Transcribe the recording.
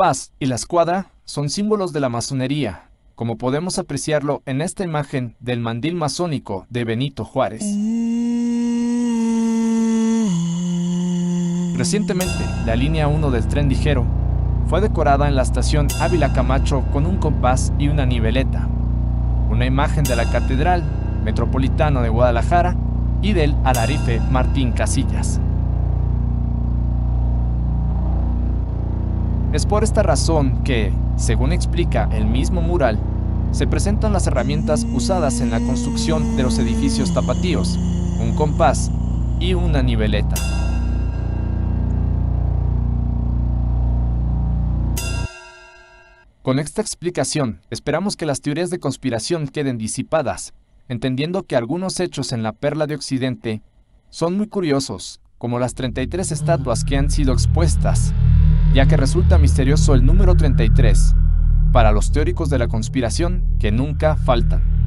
compás y la escuadra son símbolos de la masonería, como podemos apreciarlo en esta imagen del mandil masónico de Benito Juárez. Recientemente, la línea 1 del tren ligero fue decorada en la estación Ávila Camacho con un compás y una niveleta, una imagen de la Catedral Metropolitana de Guadalajara y del alarife Martín Casillas. Es por esta razón que, según explica el mismo mural, se presentan las herramientas usadas en la construcción de los edificios tapatíos, un compás y una niveleta. Con esta explicación, esperamos que las teorías de conspiración queden disipadas, entendiendo que algunos hechos en la Perla de Occidente son muy curiosos, como las 33 estatuas que han sido expuestas, ya que resulta misterioso el número 33, para los teóricos de la conspiración que nunca faltan.